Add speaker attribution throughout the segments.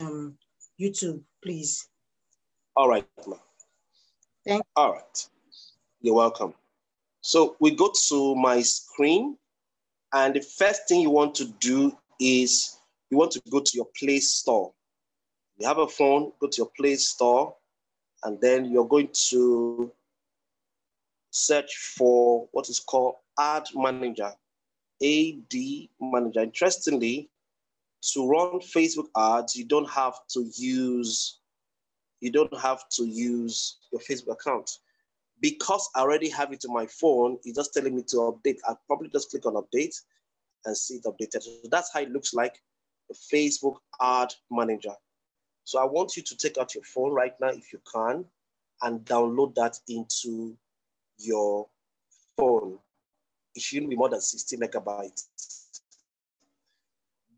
Speaker 1: um, YouTube, please.
Speaker 2: All right, ma.
Speaker 1: Thank
Speaker 2: All right. You're welcome. So we go to my screen, and the first thing you want to do is you want to go to your Play Store. You have a phone, go to your Play Store, and then you're going to search for what is called Ad Manager, AD Manager. Interestingly, to run Facebook ads, you don't have to use you don't have to use your Facebook account. Because I already have it on my phone, it's just telling me to update. I'll probably just click on update and see it updated. So that's how it looks like the Facebook ad manager. So I want you to take out your phone right now if you can and download that into your phone. It shouldn't be more than 60 megabytes.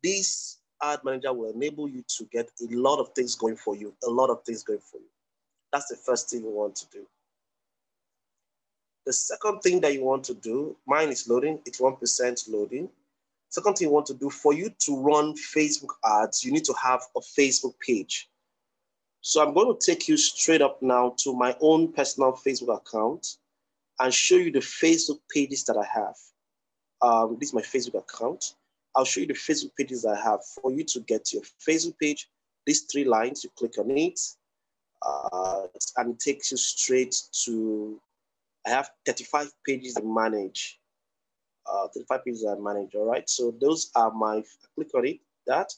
Speaker 2: This ad manager will enable you to get a lot of things going for you, a lot of things going for you. That's the first thing you want to do. The second thing that you want to do, mine is loading, it's 1% loading. Second thing you want to do, for you to run Facebook ads, you need to have a Facebook page. So I'm going to take you straight up now to my own personal Facebook account and show you the Facebook pages that I have. Um, this is my Facebook account. I'll show you the Facebook pages I have. For you to get to your Facebook page, these three lines, you click on it, uh, and it takes you straight to, I have 35 pages to manage. Uh, 35 pages I manage, all right? So those are my, I click on it, that,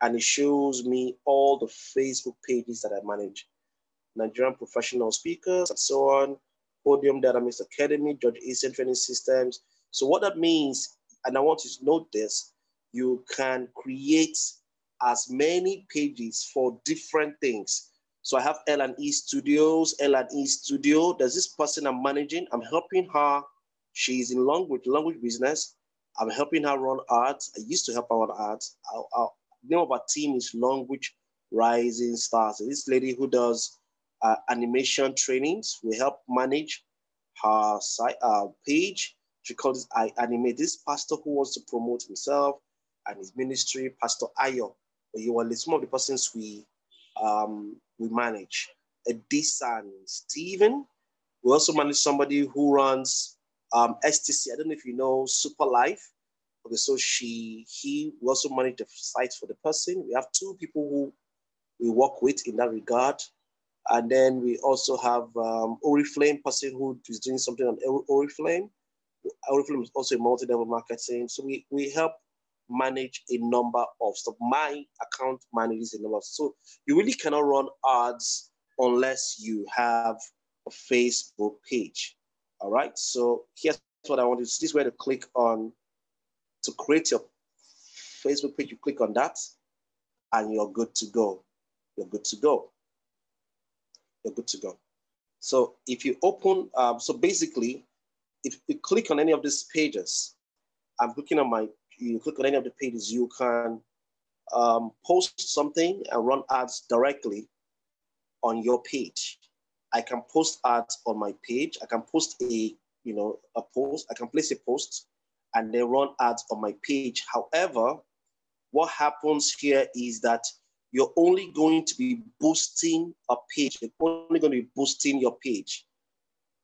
Speaker 2: and it shows me all the Facebook pages that I manage. Nigerian professional speakers and so on, Podium Dynamics Academy, George Essien Training Systems. So what that means, and I want you to note this, you can create as many pages for different things. So I have L&E Studios, L&E Studio. There's this person I'm managing. I'm helping her. She's in language, language business. I'm helping her run ads. I used to help her run ads. Our, our name of our team is Language Rising Stars. So this lady who does uh, animation trainings, we help manage her site uh, page. She calls I Animate. This pastor who wants to promote himself and his ministry, Pastor Ayo. You are some of the persons we um, we manage. Edisan Stephen. We also manage somebody who runs um, STC. I don't know if you know Super Life. Okay, so she he we also manage the site for the person. We have two people who we work with in that regard. And then we also have um, Oriflame person who is doing something on Oriflame. Oriflame is also a multi-level marketing. So we, we help manage a number of stuff. My account manages a number. Of, so you really cannot run ads unless you have a Facebook page. All right. So here's what I want you to see. This is where to click on to create your Facebook page. You click on that and you're good to go. You're good to go. You're good to go. So if you open, um, so basically, if you click on any of these pages, I'm looking at my you click on any of the pages, you can um, post something and run ads directly on your page. I can post ads on my page. I can post a, you know, a post. I can place a post and then run ads on my page. However, what happens here is that you're only going to be boosting a page. You're only going to be boosting your page.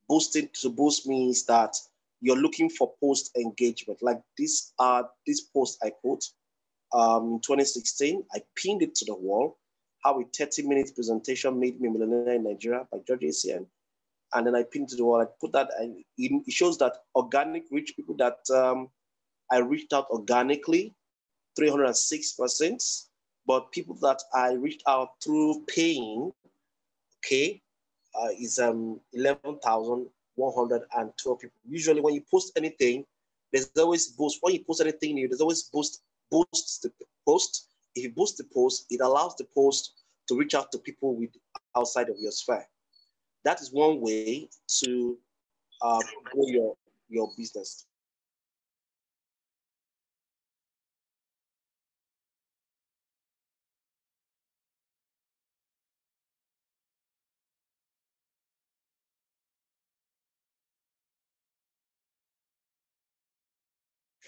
Speaker 2: Boosting to boost means that you're looking for post engagement. Like this uh this post I put um in 2016, I pinned it to the wall. How a 30 minute presentation made me millionaire in Nigeria by George Essien. And then I pinned to the wall. I put that and it shows that organic reach people that um, I reached out organically, 306%. But people that I reached out through paying, okay, uh, is um 11,000 112 people. Usually when you post anything, there's always boost. When you post anything new, there's always boost, boost the post. If you boost the post, it allows the post to reach out to people with outside of your sphere. That is one way to uh, grow your, your business.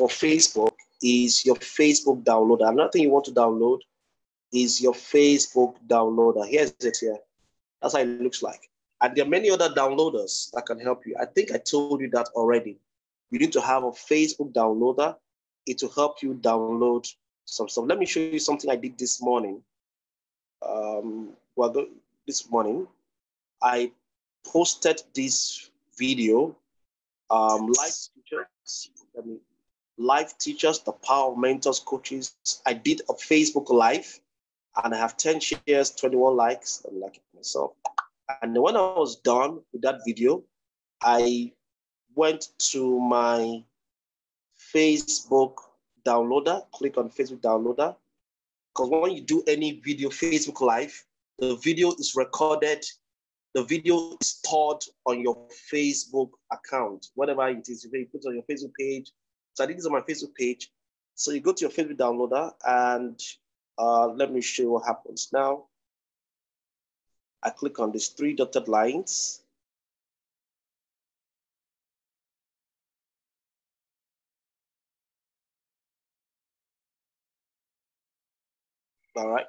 Speaker 2: For Facebook is your Facebook downloader. Another thing you want to download is your Facebook downloader. Here's it here. That's how it looks like. And there are many other downloaders that can help you. I think I told you that already. You need to have a Facebook downloader. It will help you download some stuff. Let me show you something I did this morning. Um, well, this morning, I posted this video, um, live teachers, let me, live teachers, the power of mentors, coaches. I did a Facebook live and I have 10 shares, 21 likes. I'm like it myself. And when I was done with that video, I went to my Facebook downloader, click on Facebook downloader. Because when you do any video, Facebook Live, the video is recorded, the video is stored on your Facebook account, whatever it is, you put it on your Facebook page. So I did this on my Facebook page. So you go to your Facebook downloader and uh, let me show you what happens now. I click on these three dotted lines. All right.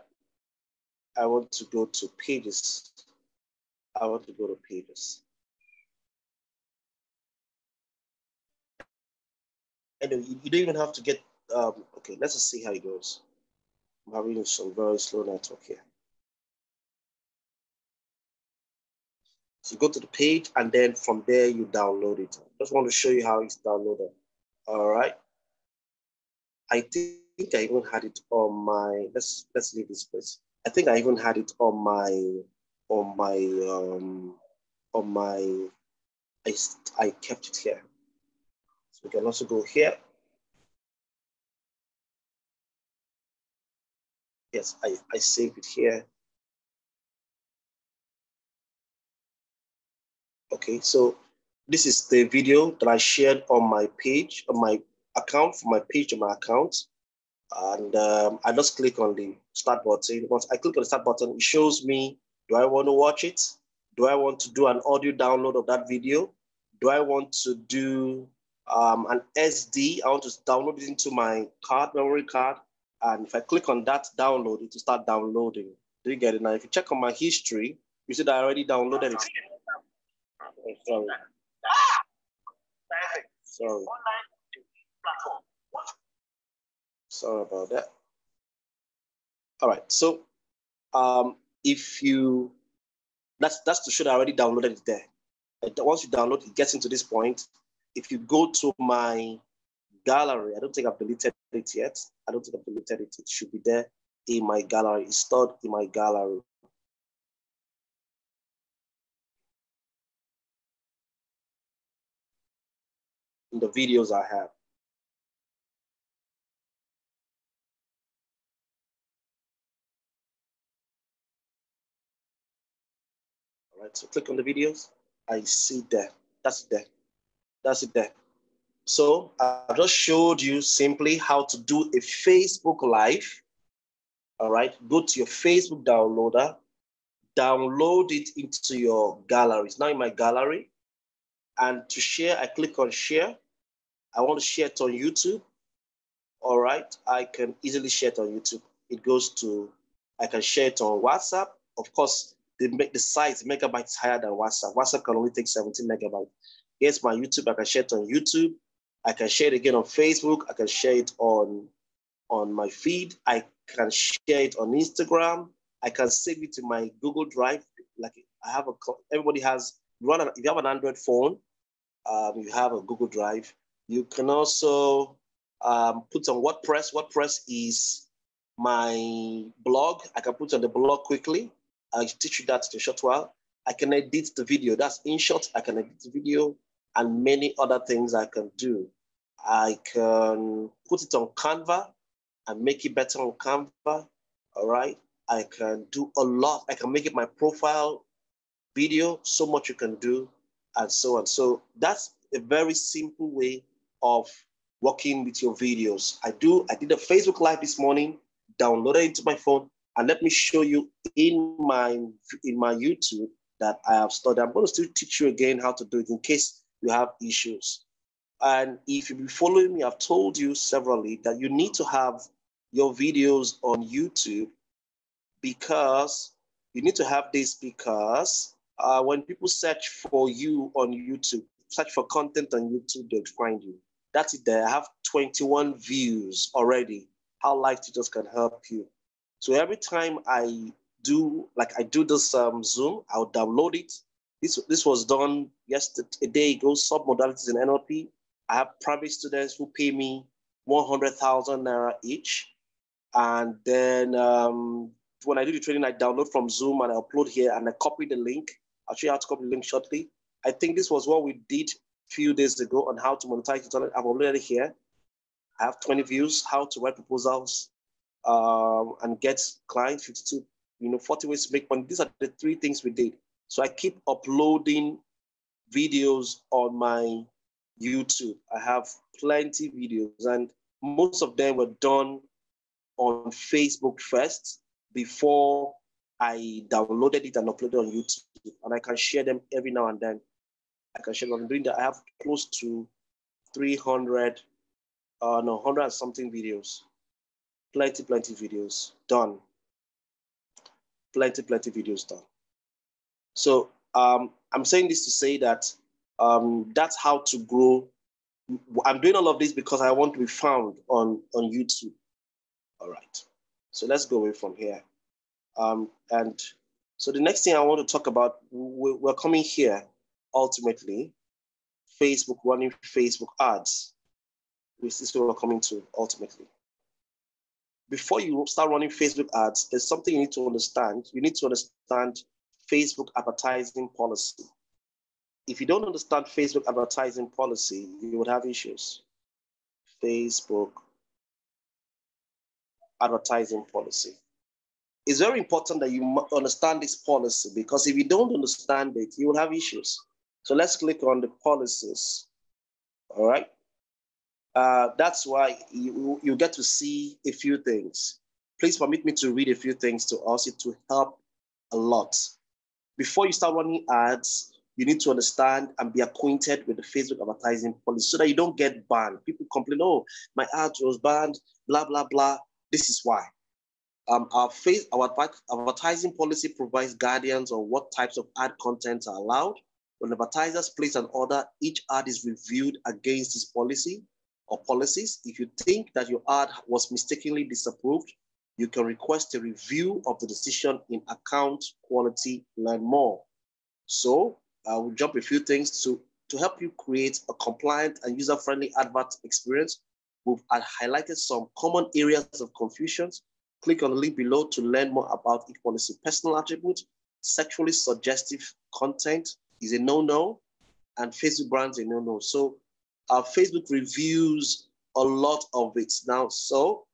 Speaker 2: I want to go to pages. I want to go to pages. Anyway, you, you don't even have to get, um, okay, let's just see how it goes. I'm having some very slow network here. So go to the page and then from there you download it. Just want to show you how it's downloaded. All right. I think I even had it on my, let's let's leave this place. I think I even had it on my, on my, um, on my, I, I kept it here. So we can also go here. Yes, I, I saved it here. Okay, so this is the video that I shared on my page, on my account, for my page on my account. And um, I just click on the start button. Once I click on the start button, it shows me, do I want to watch it? Do I want to do an audio download of that video? Do I want to do um, an SD? I want to download it into my card, memory card. And if I click on that download, it will start downloading. Do you get it? Now, if you check on my history, you see that I already downloaded it. Oh, sorry. Sorry. Sorry about that. All right, so um, if you, that's, that's to show that I already downloaded it there. Once you download, it gets into this point. If you go to my gallery, I don't think I've deleted it yet. I don't think I've deleted it. It should be there in my gallery. It's stored in my gallery. In the videos I have. All right, so click on the videos. I see there. That's there. That's it there. So I just showed you simply how to do a Facebook Live. All right, go to your Facebook downloader, download it into your gallery. It's now in my gallery. And to share, I click on share. I want to share it on YouTube. All right, I can easily share it on YouTube. It goes to, I can share it on WhatsApp. Of course, the, make the size megabytes higher than WhatsApp. WhatsApp can only take 17 megabytes. Here's my YouTube. I can share it on YouTube. I can share it again on Facebook. I can share it on, on my feed. I can share it on Instagram. I can save it to my Google Drive. Like I have a, everybody has, run if you have an Android phone, um, you have a Google Drive. You can also um, put on WordPress. WordPress is my blog. I can put on the blog quickly. I'll teach you that in a short while. I can edit the video. That's in short. I can edit the video and many other things I can do. I can put it on Canva and make it better on Canva. All right. I can do a lot. I can make it my profile video. So much you can do, and so on. So that's a very simple way of working with your videos. I do. I did a Facebook Live this morning. Downloaded it to my phone, and let me show you in my in my YouTube that I have studied. I'm going to still teach you again how to do it in case you have issues. And if you've been following me, I've told you severally that you need to have your videos on YouTube because you need to have this because uh, when people search for you on YouTube, search for content on YouTube, they'll find you. That's it there. I have 21 views already. How Life teachers can help you. So every time I do, like I do this um, Zoom, I'll download it. This, this was done yesterday, ago, submodalities in NLP. I have private students who pay me 100,000 Naira each. And then um, when I do the training, I download from Zoom and I upload here and I copy the link. I'll show you how to copy the link shortly. I think this was what we did a few days ago on how to monetize it. I've uploaded it here. I have 20 views, how to write proposals um, and get clients, 52, you know, 40 ways to make money. These are the three things we did. So I keep uploading videos on my YouTube. I have plenty videos and most of them were done on Facebook first before I downloaded it and uploaded on YouTube. And I can share them every now and then. I can share them. I'm doing that. I have close to 300, uh, no, 100 something videos. Plenty, plenty videos done. Plenty, plenty videos done. So um, I'm saying this to say that um, that's how to grow. I'm doing all of this because I want to be found on, on YouTube. All right. So let's go away from here. Um, and so the next thing I want to talk about, we're coming here ultimately, Facebook running Facebook ads. This is what we're coming to ultimately. Before you start running Facebook ads, there's something you need to understand. You need to understand Facebook advertising policy. If you don't understand Facebook advertising policy, you would have issues. Facebook advertising policy. It's very important that you understand this policy because if you don't understand it, you will have issues. So let's click on the policies. All right. Uh, that's why you, you get to see a few things. Please permit me to read a few things to us. It will help a lot. Before you start running ads, you need to understand and be acquainted with the Facebook advertising policy so that you don't get banned. People complain, oh, my ad was banned, blah, blah, blah. This is why. Um, our, face, our advertising policy provides guidance on what types of ad contents are allowed. When advertisers place an order, each ad is reviewed against this policy or policies. If you think that your ad was mistakenly disapproved, you can request a review of the decision in account quality, learn more. So I will jump a few things to, to help you create a compliant and user-friendly advert experience. We've highlighted some common areas of confusions. Click on the link below to learn more about each policy. Personal attributes, sexually suggestive content is a no-no, and Facebook brands a no-no. So uh, Facebook reviews a lot of it now. So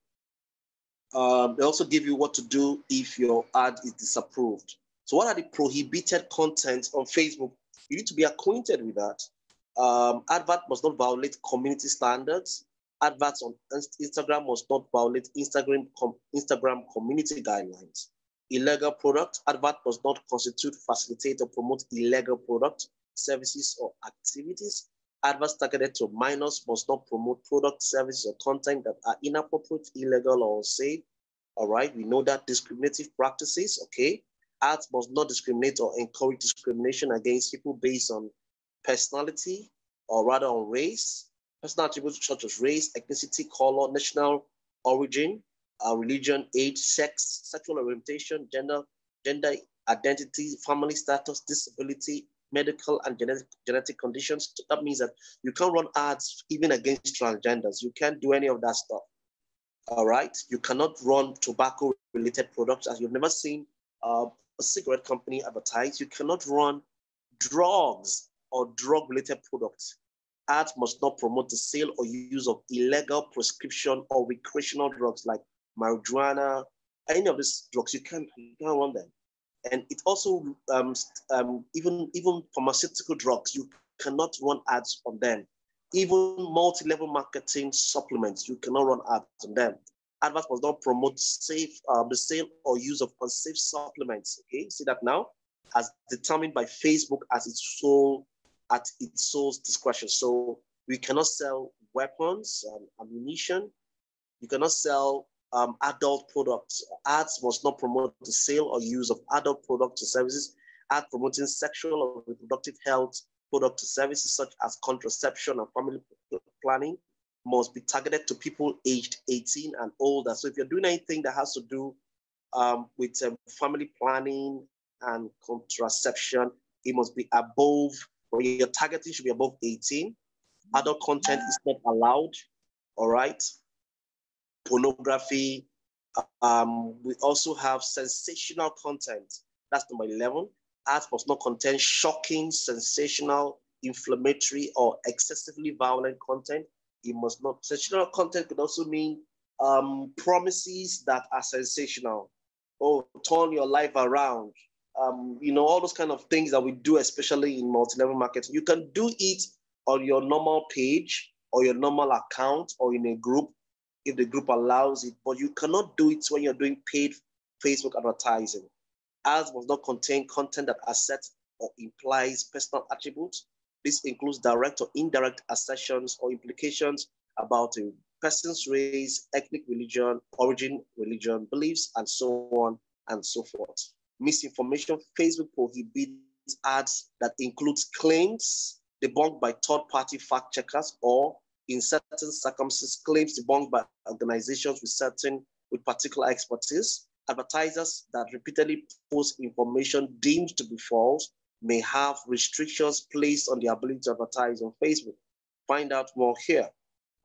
Speaker 2: um, they also give you what to do if your ad is disapproved. So what are the prohibited contents on Facebook? You need to be acquainted with that. Um, advert must not violate community standards. Adverts on Instagram must not violate Instagram, com Instagram community guidelines. Illegal product, advert does not constitute, facilitate, or promote illegal product, services, or activities. Adverts targeted to minors must not promote product, services, or content that are inappropriate, illegal, or unsafe. All right, we know that discriminative practices, okay? Ads must not discriminate or encourage discrimination against people based on personality or rather on race, personal attributes such as race, ethnicity, color, national origin, uh, religion, age, sex, sexual orientation, gender, gender identity, family status, disability, medical and genetic, genetic conditions. That means that you can't run ads even against transgenders. You can't do any of that stuff. All right. You cannot run tobacco related products as you've never seen uh, a cigarette company advertise. You cannot run drugs or drug related products. Ads must not promote the sale or use of illegal prescription or recreational drugs like marijuana, any of these drugs. You can't, you can't run them and it also um, um, even even pharmaceutical drugs you cannot run ads on them. Even multi-level marketing supplements you cannot run ads on them. Adverts must not promote safe uh, the sale or use of unsafe supplements okay? See that now? As determined by facebook as its sole at its sole discretion. So we cannot sell weapons um, ammunition. You cannot sell um, adult products. Ads must not promote the sale or use of adult products or services. Ad promoting sexual or reproductive health products or services such as contraception and family planning must be targeted to people aged 18 and older. So if you're doing anything that has to do um, with um, family planning and contraception, it must be above, or your targeting should be above 18. Adult content is not allowed, all right? Pornography. Um, we also have sensational content. That's number 11. Ads must not contain shocking, sensational, inflammatory, or excessively violent content it must not. Sensational content could also mean um, promises that are sensational. Oh, turn your life around. Um, you know, all those kind of things that we do, especially in multi-level marketing. You can do it on your normal page or your normal account or in a group if the group allows it, but you cannot do it when you're doing paid Facebook advertising. Ads must not contain content that assets or implies personal attributes this includes direct or indirect assertions or implications about a person's race, ethnic religion, origin, religion, beliefs, and so on and so forth. Misinformation, Facebook prohibits ads that includes claims debunked by third-party fact checkers or in certain circumstances, claims debunked by organizations with certain with particular expertise. Advertisers that repeatedly post information deemed to be false may have restrictions placed on the ability to advertise on Facebook. Find out more here.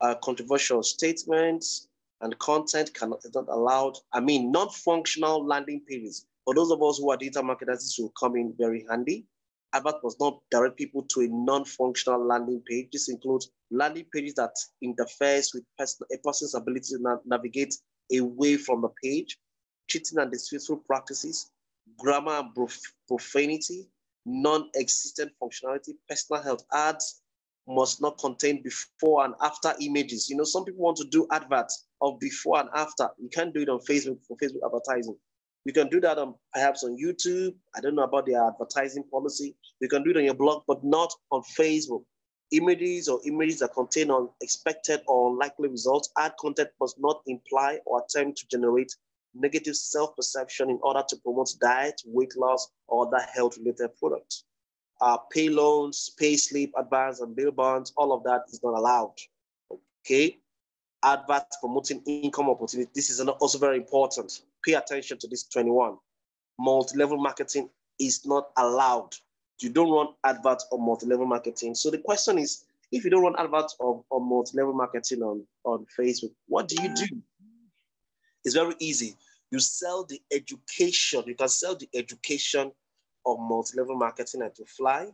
Speaker 2: Uh, controversial statements and content cannot is not allowed. I mean, non-functional landing pages. For those of us who are data marketers, this will come in very handy. Advert must not direct people to a non-functional landing page. This includes landing pages that interface with a person's ability to na navigate away from the page, cheating and disrespectful practices, grammar and profanity, non-existent functionality, personal health ads must not contain before and after images. You know, some people want to do adverts of before and after. You can't do it on Facebook for Facebook advertising. You can do that on perhaps on YouTube. I don't know about their advertising policy. You can do it on your blog, but not on Facebook. Images or images that contain unexpected or unlikely results. Ad content must not imply or attempt to generate negative self-perception in order to promote diet, weight loss, or other health-related products. Uh, pay loans, pay slip, advance, and bill bonds, all of that is not allowed. Okay. Adverts promoting income opportunity. This is also very important. Pay attention to this 21. Multi-level marketing is not allowed. You don't run adverts on multi-level marketing. So the question is, if you don't run adverts on, on multi-level marketing on, on Facebook, what do you do? It's very easy. You sell the education. You can sell the education of multi-level marketing at your fly.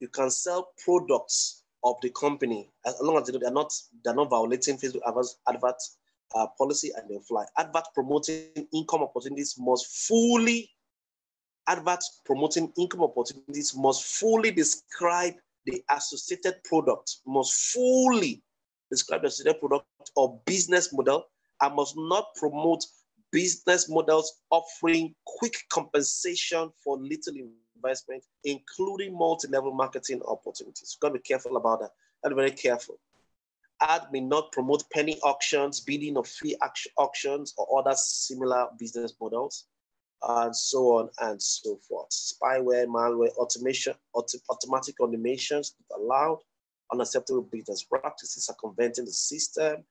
Speaker 2: You can sell products of the company as long as they're not they're not violating Facebook advert uh, policy and they fly. Advert promoting income opportunities must fully advert promoting income opportunities must fully describe the associated product, must fully describe the associated product or business model I must not promote business models offering quick compensation for little investment, including multi-level marketing opportunities. You've got to be careful about that. Be very careful. Ad may not promote penny auctions, bidding of free auctions, or other similar business models, and so on and so forth. Spyware, malware, automation, auto, automatic automations allowed. Unacceptable business practices circumventing the system.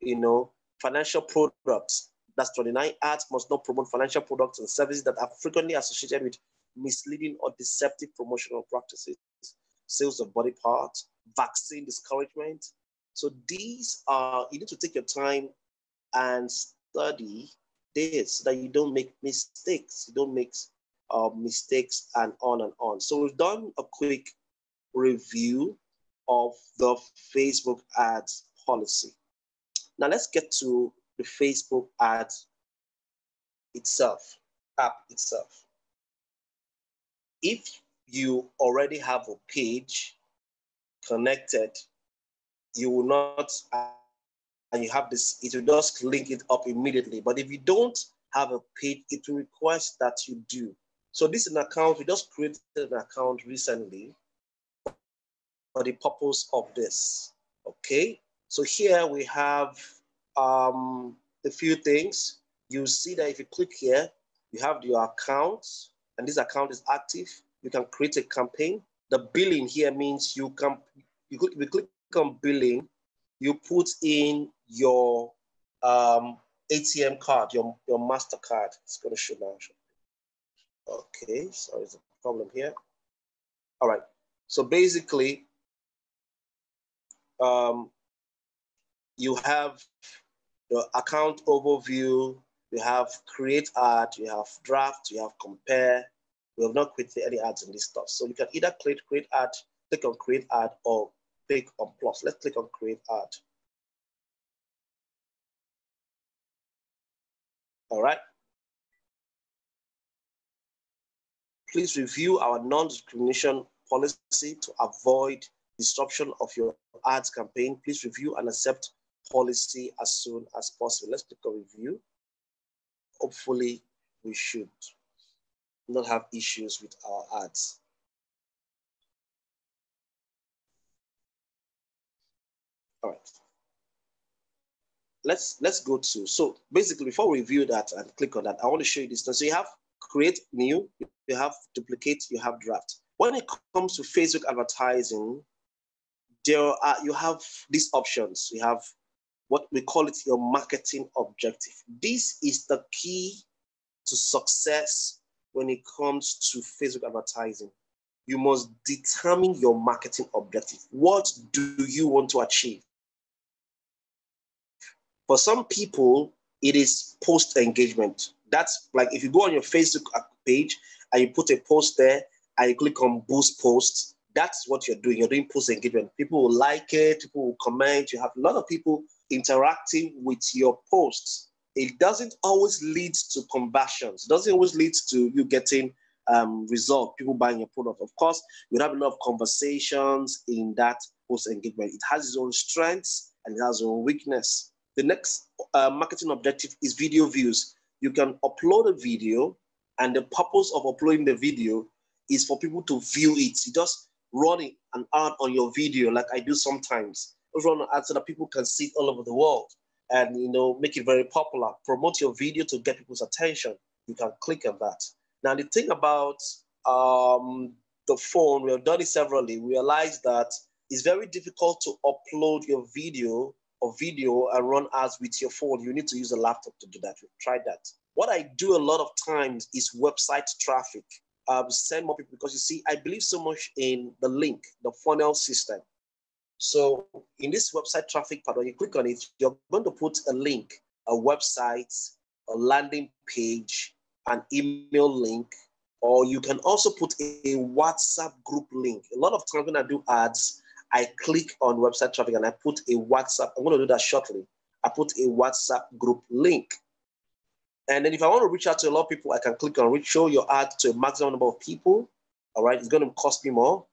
Speaker 2: You know, financial products. That's 29. Ads must not promote financial products and services that are frequently associated with misleading or deceptive promotional practices, sales of body parts, vaccine discouragement. So these are, you need to take your time and study this so that you don't make mistakes. You don't make uh, mistakes and on and on. So we've done a quick review of the Facebook ads policy. Now let's get to the Facebook ad itself, app itself. If you already have a page connected, you will not, and you have this, it will just link it up immediately. But if you don't have a page, it will request that you do. So this is an account, we just created an account recently for the purpose of this, okay? So here we have um, a few things. You see that if you click here, you have your account, and this account is active. You can create a campaign. The billing here means you can you click, you click on billing, you put in your um, ATM card, your, your MasterCard. It's going to show now. Okay, so there's a problem here. All right, so basically, um, you have the account overview, you have create ad, you have draft, you have compare. We have not created any ads in this stuff. So you can either create create ad, click on create ad, or click on plus. Let's click on create ad. All right. Please review our non-discrimination policy to avoid disruption of your ads campaign. Please review and accept policy as soon as possible. Let's click on review. Hopefully, we should not have issues with our ads. All right. Let's let's go to so basically before we review that and click on that i want to show you this. So you have create new you have duplicate you have draft. When it comes to facebook advertising there are you have these options. You have what we call it your marketing objective. This is the key to success when it comes to facebook advertising. You must determine your marketing objective. What do you want to achieve for some people, it is post engagement. That's like if you go on your Facebook page and you put a post there and you click on boost posts, that's what you're doing. You're doing post engagement. People will like it, people will comment. You have a lot of people interacting with your posts. It doesn't always lead to conversions. It doesn't always lead to you getting um, result, people buying your product. Of course, you'll have a lot of conversations in that post engagement. It has its own strengths and it has its own weakness. The next uh, marketing objective is video views. You can upload a video, and the purpose of uploading the video is for people to view it. You just run an ad on your video, like I do sometimes. Run an ad so that people can see it all over the world, and you know, make it very popular. Promote your video to get people's attention. You can click on that. Now, the thing about um, the phone, we have done it severally. We realized that it's very difficult to upload your video or video and run ads with your phone, you need to use a laptop to do that. We've that. What I do a lot of times is website traffic. Um, send more people because you see, I believe so much in the link, the funnel system. So in this website traffic part, when you click on it, you're going to put a link, a website, a landing page, an email link, or you can also put a WhatsApp group link. A lot of times when I do ads, I click on website traffic and I put a WhatsApp. I'm going to do that shortly. I put a WhatsApp group link. And then if I want to reach out to a lot of people, I can click on reach, show your ad to a maximum number of people. All right, it's going to cost me more.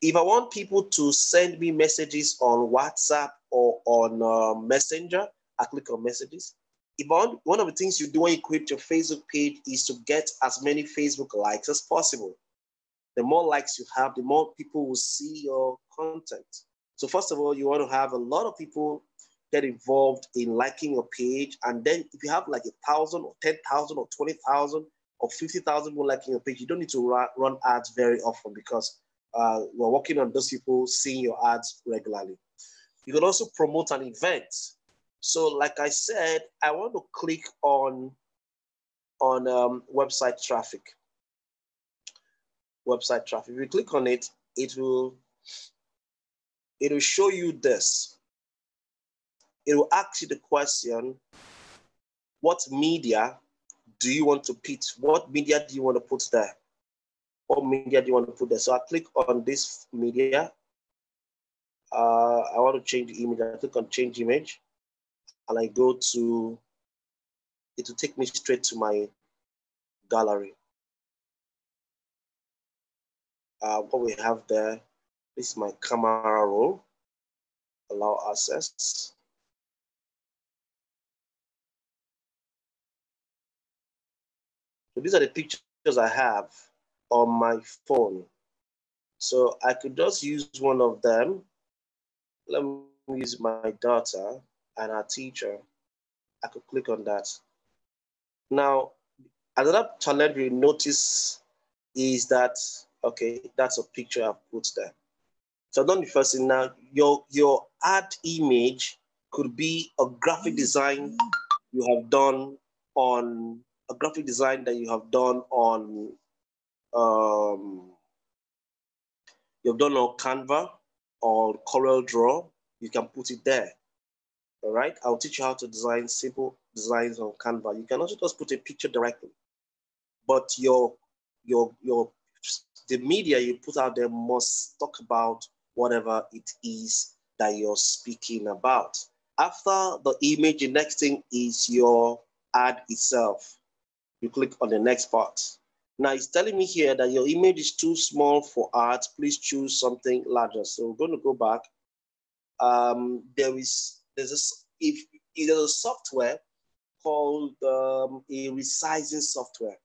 Speaker 2: If I want people to send me messages on WhatsApp or on uh, Messenger, I click on messages. If one of the things you do when you create your Facebook page is to get as many Facebook likes as possible the more likes you have, the more people will see your content. So first of all, you want to have a lot of people get involved in liking your page. And then if you have like a thousand or 10,000 or 20,000 or 50,000 people liking your page, you don't need to run, run ads very often because uh, we're working on those people seeing your ads regularly. You can also promote an event. So like I said, I want to click on, on um, website traffic website traffic. If you click on it, it will it will show you this. It will ask you the question, what media do you want to pitch? What media do you want to put there? What media do you want to put there? So I click on this media. Uh, I want to change the image. I click on change image and I go to, it will take me straight to my gallery uh, what we have there, this is my camera roll, allow access. So these are the pictures I have on my phone. So I could just use one of them. Let me use my daughter and our teacher. I could click on that. Now, another challenge we notice is that, okay, that's a picture I've put there. So done the first thing now, your, your ad image could be a graphic design you have done on, a graphic design that you have done on, um, you've done on Canva or Corel Draw, you can put it there. All right, I'll teach you how to design simple designs on Canva. You can also just put a picture directly, but your your your the media you put out there must talk about whatever it is that you're speaking about. After the image, the next thing is your ad itself. You click on the next part. Now it's telling me here that your image is too small for art. Please choose something larger. So we're going to go back. Um, there is there's a if there's a software called um, a resizing software.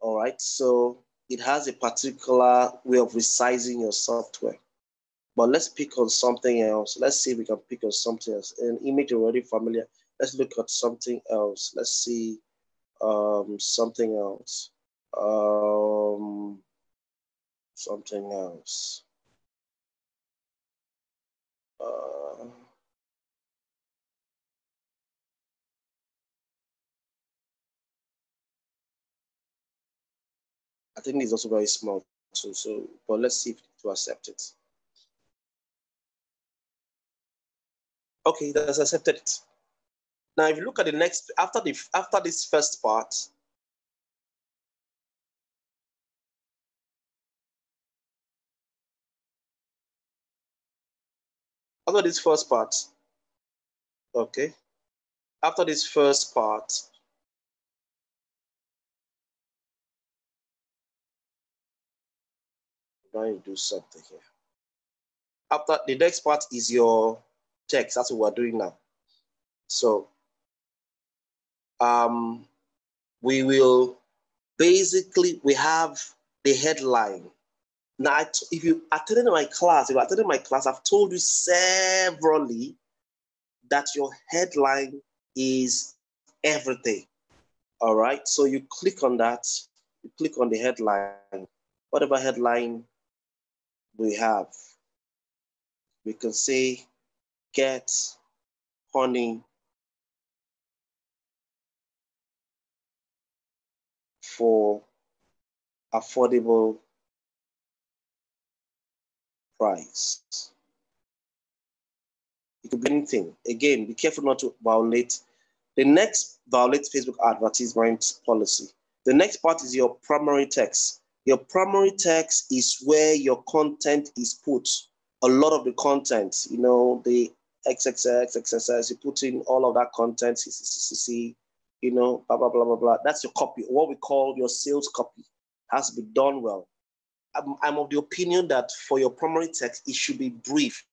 Speaker 2: All right, so it has a particular way of resizing your software. But let's pick on something else. Let's see if we can pick on something else. An image already familiar. Let's look at something else. Let's see um, something else. Um, something else. Uh, think it's also very small too. So, but let's see if to accept it. Okay, that's accepted it. Now, if you look at the next after the after this first part, after this first part, okay, after this first part, going to do something here. After the next part is your text. That's what we're doing now. So um, we will basically, we have the headline. Now, if you attended my class, if you attended my class, I've told you severally that your headline is everything. All right. So you click on that, you click on the headline, whatever headline we have. We can say get honey for affordable price. It could be anything. Again, be careful not to violate. The next violate Facebook advertisement policy. The next part is your primary text. Your primary text is where your content is put. A lot of the content, you know, the XXX, XXS, you put in all of that content, CCCC, you know, blah, blah, blah, blah, blah. That's your copy, what we call your sales copy. Has to be done well. I'm, I'm of the opinion that for your primary text, it should be brief.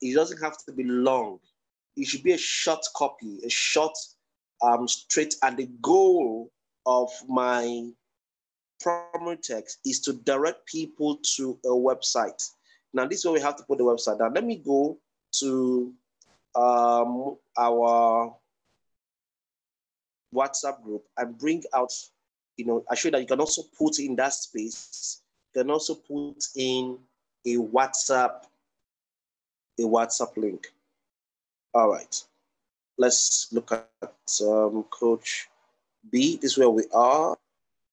Speaker 2: It doesn't have to be long. It should be a short copy, a short, um, straight. And the goal of my primary text is to direct people to a website. Now, this is where we have to put the website. Now, let me go to um, our WhatsApp group and bring out, you know, I show that you can also put in that space, you can also put in a WhatsApp, a WhatsApp link. All right, let's look at um, Coach B. This is where we are.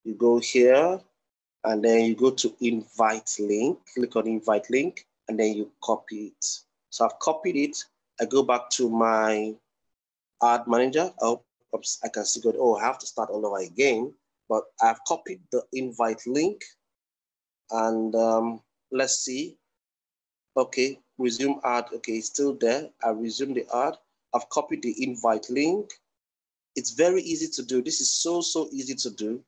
Speaker 2: You go here and then you go to invite link, click on invite link, and then you copy it. So I've copied it. I go back to my ad manager. Oh, hope I can see good. Oh, I have to start all over again. But I've copied the invite link. And um, let's see. Okay, resume ad. Okay, it's still there. I resume the ad. I've copied the invite link. It's very easy to do. This is so, so easy to do.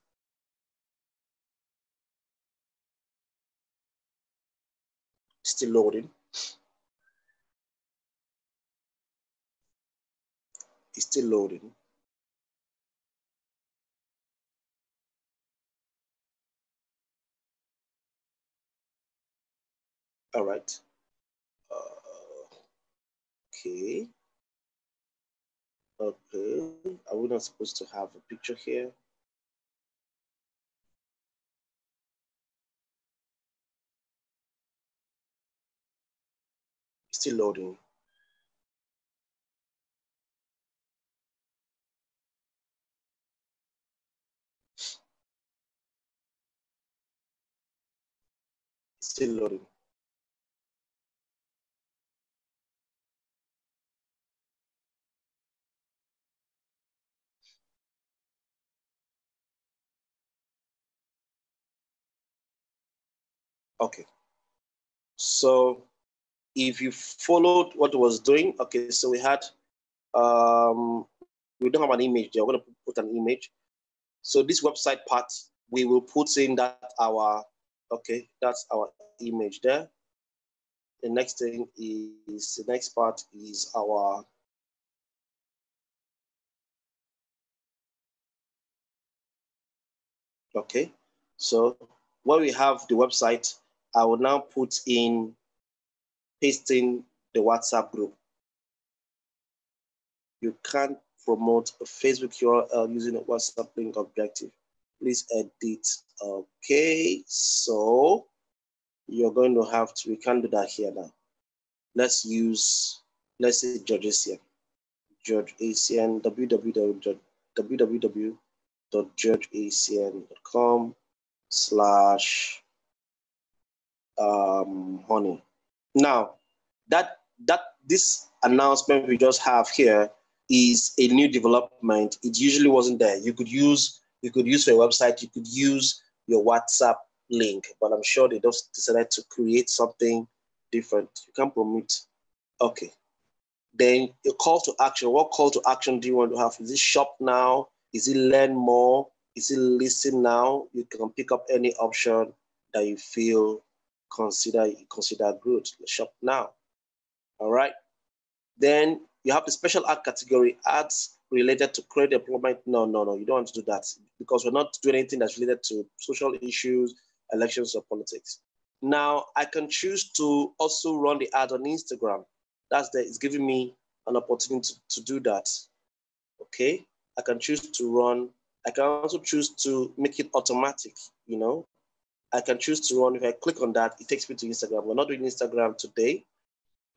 Speaker 2: Still loading. It's still loading. All right. Uh, okay. Okay, are we not supposed to have a picture here? Still loading. Still loading. Okay. So if you followed what was doing, okay, so we had, um, we don't have an image there. We're going to put an image. So this website part, we will put in that our, okay, that's our image there. The next thing is, the next part is our, okay. So when we have the website, I will now put in pasting the WhatsApp group. You can't promote a Facebook URL using a WhatsApp link objective. Please edit. Okay, so you're going to have to, we can't do that here now. Let's use, let's say George Essien. George Essien, www.georgeessien.com slash um, honey. Now, that that this announcement we just have here is a new development. It usually wasn't there. You could use you could use your website. You could use your WhatsApp link, but I'm sure they just decided to create something different. You can promote. Okay. Then your call to action. What call to action do you want to have? Is it shop now? Is it learn more? Is it listen now? You can pick up any option that you feel consider consider good. Shop now. All right. Then you have the special ad category, ads related to credit employment. No, no, no, you don't want to do that because we're not doing anything that's related to social issues, elections, or politics. Now I can choose to also run the ad on Instagram. That's the, it's giving me an opportunity to, to do that. Okay. I can choose to run, I can also choose to make it automatic, you know, I can choose to run. If I click on that, it takes me to Instagram. We're not doing Instagram today.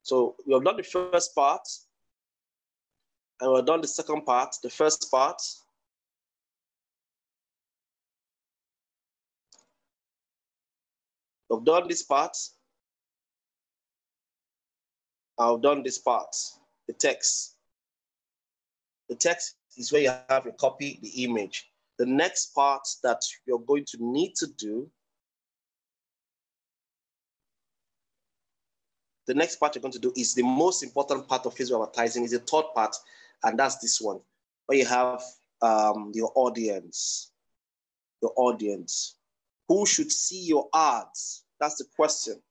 Speaker 2: So we have done the first part, and we've done the second part. The first part, we've done this part. I've done this part, the text. The text is where you have a copy, the image. The next part that you're going to need to do The next part you're going to do is the most important part of Facebook advertising is the third part, and that's this one, where you have um, your audience. Your audience. Who should see your ads? That's the question.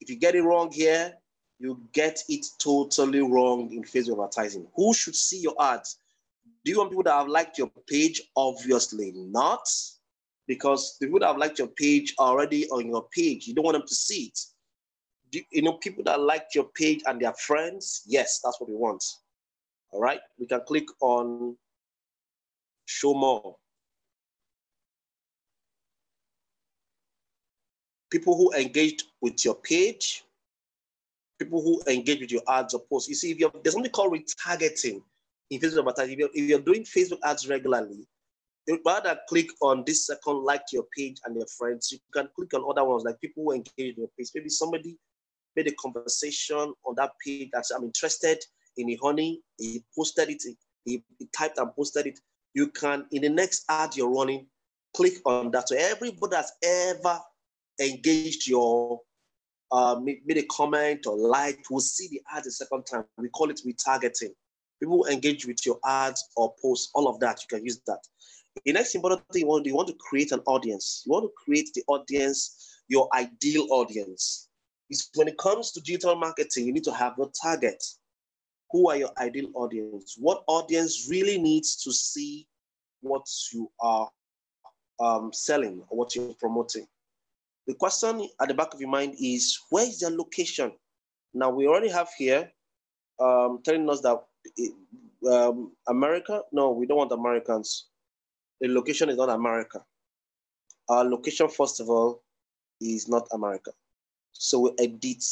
Speaker 2: If you get it wrong here, you get it totally wrong in Facebook advertising. Who should see your ads? Do you want people that have liked your page? Obviously not, because the people that have liked your page are already on your page. You don't want them to see it do, you know, people that liked your page and their friends, yes, that's what we want. All right, we can click on show more. People who engaged with your page, people who engage with your ads or posts. You see, if you're, there's something called retargeting in Facebook advertising. If you're, if you're doing Facebook ads regularly, rather click on this second like your page and your friends, you can click on other ones like people who engage with your page. Maybe somebody made a conversation on that page that I'm interested in a honey. He posted it, he, he typed and posted it. You can, in the next ad you're running, click on that. So everybody that's ever engaged your, uh, made, made a comment or liked will see the ad a second time. We call it retargeting. People engage with your ads or posts, all of that, you can use that. The next important thing you want, you want to create an audience. You want to create the audience, your ideal audience is when it comes to digital marketing, you need to have a target. Who are your ideal audience? What audience really needs to see what you are um, selling or what you're promoting? The question at the back of your mind is where is their location? Now we already have here um, telling us that um, America? No, we don't want Americans. The location is not America. Our location, first of all, is not America. So we edit,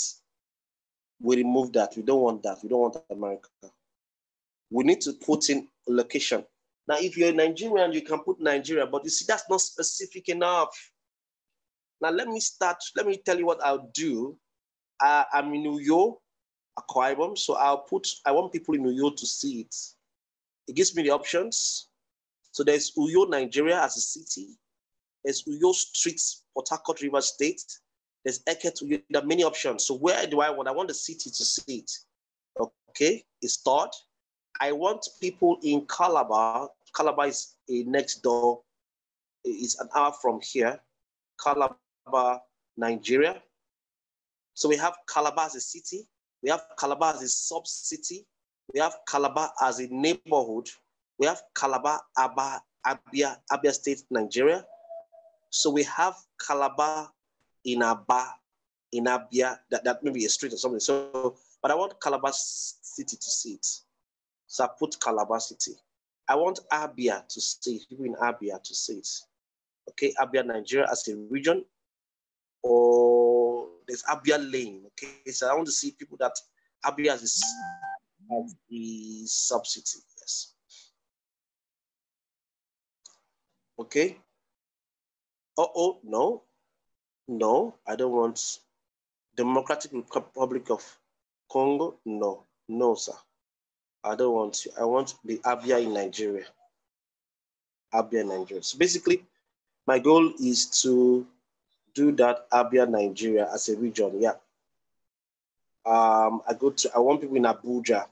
Speaker 2: we remove that. We don't want that. We don't want America. We need to put in location. Now, if you're a Nigerian, you can put Nigeria, but you see, that's not specific enough. Now, let me start. Let me tell you what I'll do. Uh, I'm in Uyo, Akwa Ibom, so I'll put, I want people in Uyo to see it. It gives me the options. So there's Uyo, Nigeria as a city. There's Uyo Streets, Port Harcourt River State. There's Eket. There are many options. So where do I want? I want the city to see it. Okay, it's third. I want people in Calabar. Calabar is a next door. It's an hour from here. Calabar, Nigeria. So we have Calabar as a city. We have Calabar as a sub-city. We have Calabar as a neighborhood. We have Calabar, Aba, Abia, Abia State, Nigeria. So we have Calabar in Aba, in Abia, that, that may be a street or something. So, but I want Calabar City to see it. So I put Calabar City. I want Abia to see it, people in Abia to see it. Okay, Abia, Nigeria as a region, or there's Abia Lane. Okay, so I want to see people that Abia as, as the sub-city. Yes. Okay. Oh, oh, no. No, I don't want Democratic Republic of Congo. No, no, sir. I don't want to. I want the Abia in Nigeria. Abia Nigeria. So basically, my goal is to do that Abia Nigeria as a region. Yeah. Um, I go to. I want people in Abuja.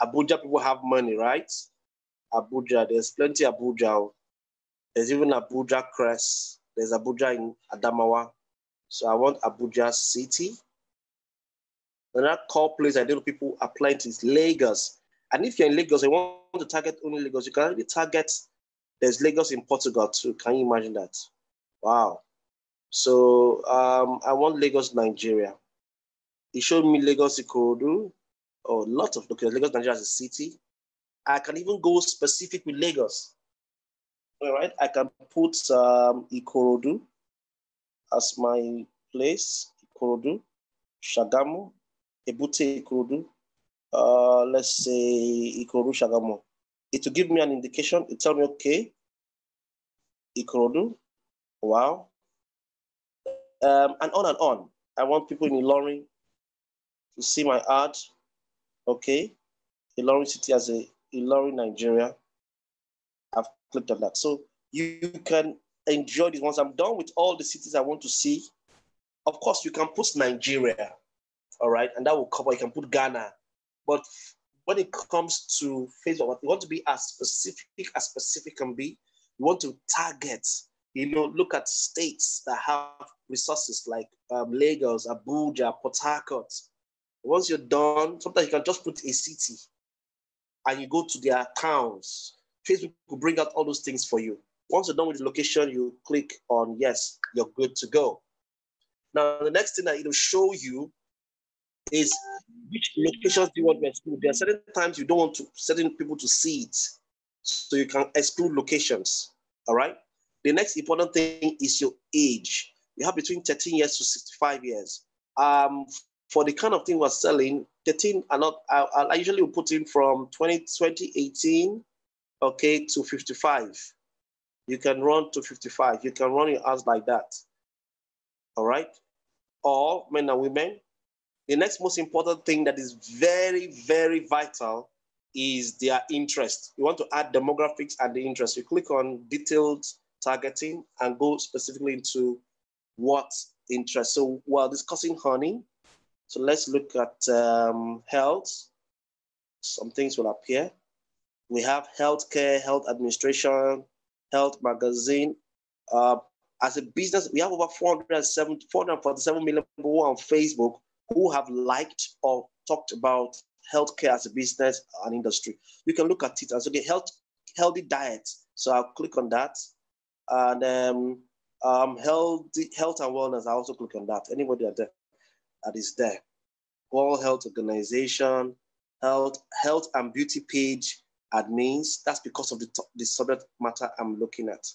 Speaker 2: Abuja people have money, right? Abuja, there's plenty of Abuja. There's even Abuja Crest. There's Abuja in Adamawa. So I want Abuja City. Another core place I know people applying to is Lagos. And if you're in Lagos, I want to target only Lagos. You can only target, there's Lagos in Portugal too. Can you imagine that? Wow. So um, I want Lagos, Nigeria. He showed me Lagos, Ikorodu, or oh, lot of, okay, Lagos, Nigeria is a city. I can even go specific with Lagos. All right, I can put um, Ikorodu as my place, Ikorodu, Shagamu, Ebute Ikorodu, uh, let's say Ikorodu Shagamu. It will give me an indication. It tell me, okay, Ikorodu, wow, um, and on and on. I want people in Ilorin to see my art. Okay, Ilorin City as a Ilorin, Nigeria. I've clicked on that. So you can enjoy this. Once I'm done with all the cities I want to see, of course, you can put Nigeria, all right, and that will cover. You can put Ghana, but when it comes to Facebook, you want to be as specific as specific can be. You want to target. You know, look at states that have resources like um, Lagos, Abuja, Port Harcourt. Once you're done, sometimes you can just put a city and you go to their accounts. Facebook will bring out all those things for you. Once you're done with the location, you click on yes, you're good to go. Now, the next thing that it'll show you is which locations do you want to exclude. There are certain times you don't want to certain people to see it. So you can exclude locations. All right. The next important thing is your age. You have between 13 years to 65 years. Um, for the kind of thing we're selling, 13 are not, I, I usually will put in from 20, 2018, okay, to 55. You can run to 55. You can run your ads like that. All right. All men and women. The next most important thing that is very, very vital is their interest. You want to add demographics and the interest. You click on detailed targeting and go specifically into what interest. So while discussing honey, so let's look at um, health. Some things will appear. We have healthcare, health administration, health magazine. Uh, as a business, we have over 407, 447 million people on Facebook who have liked or talked about healthcare as a business and industry. You can look at it as a health, healthy diet. So I'll click on that. And um, um, healthy, health and wellness, I also click on that. Anybody that, that is there. World Health Organization, health, health and beauty page, admins. That's because of the, the subject matter I'm looking at.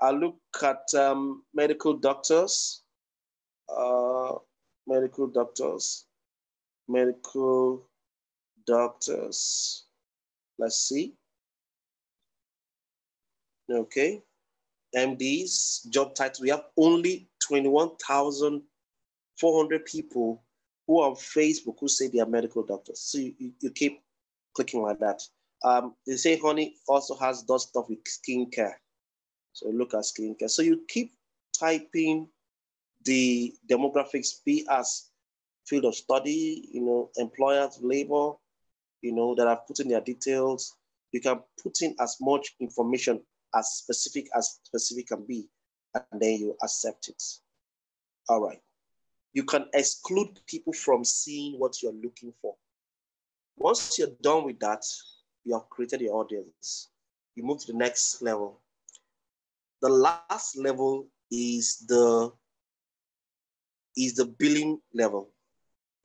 Speaker 2: I look at um, medical doctors, uh, medical doctors, medical doctors. Let's see. Okay. MDs, job title. We have only 21,400 people who are on Facebook who say they are medical doctors. So you, you keep clicking like that. Um, they say honey also has does stuff with skincare. So look at skincare. So you keep typing the demographics, be as field of study, you know, employers, labor, you know, that have put in their details. You can put in as much information as specific as specific can be, and then you accept it. All right. You can exclude people from seeing what you're looking for. Once you're done with that, you have created your audience. You move to the next level. The last level is the is the billing level.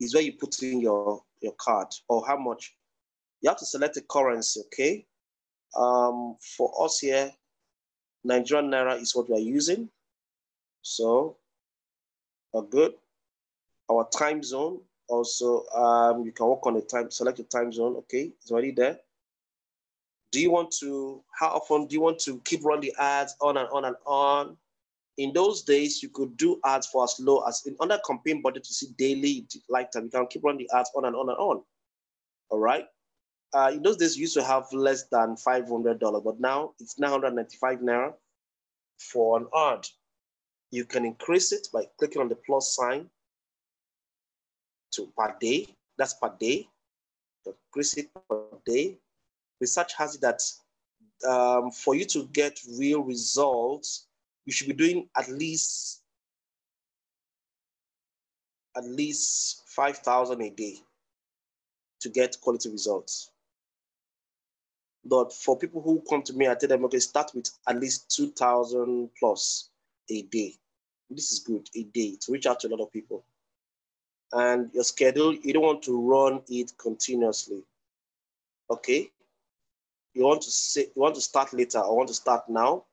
Speaker 2: Is where you put in your, your card or how much. You have to select a currency, okay? Um, for us here, Nigerian Naira is what we are using. So, a good. Our time zone, also, um, you can work on the time, select the time zone, okay? It's already there. Do you want to, how often do you want to keep running the ads on and on and on? In those days, you could do ads for as low as in under campaign budget to see daily lifetime. You can keep running the ads on and on and on. All right. Uh, in those days, you used to have less than $500, but now it's 995 Naira for an ad. You can increase it by clicking on the plus sign to per day. That's per day. Increase it per day. Research has it that um, for you to get real results, you should be doing at least at least 5,000 a day to get quality results. But for people who come to me, I tell them, okay, start with at least 2,000 plus a day. This is good, a day, to reach out to a lot of people. And your schedule, you don't want to run it continuously. Okay? You want to say you want to start later or want to start now.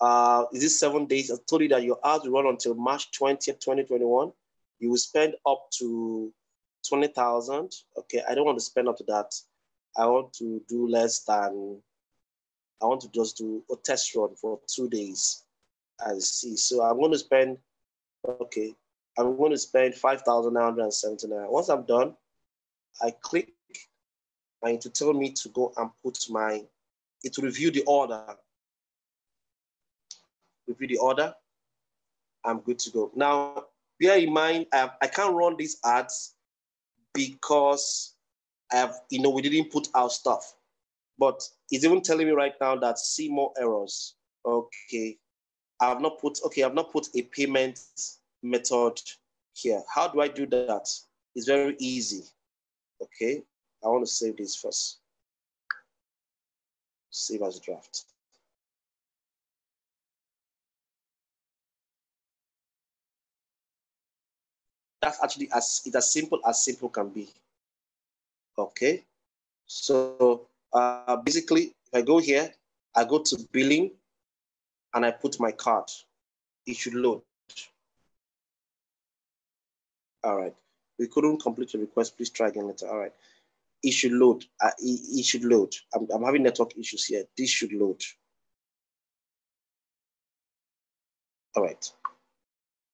Speaker 2: Uh, is this seven days? I told you that your ads will run until March 20th, 2021. You will spend up to 20,000. Okay, I don't want to spend up to that. I want to do less than, I want to just do a test run for two days and see. So I'm going to spend, okay, I'm going to spend 5,979. Once I'm done, I click and to tell me to go and put my, it will review the order. Review the order. I'm good to go. Now, bear in mind, I, I can't run these ads because I have, you know, we didn't put our stuff. But it's even telling me right now that see more errors. Okay. I have not put, okay, I've not put a payment method here. How do I do that? It's very easy. Okay. I want to save this first. Save as draft. That's actually as it's as simple as simple can be. Okay, so uh, basically, if I go here, I go to billing, and I put my card. It should load. All right. We couldn't complete the request. Please try again later. All right. It should load. Uh, it, it should load. I'm, I'm having network issues here. This should load. All right.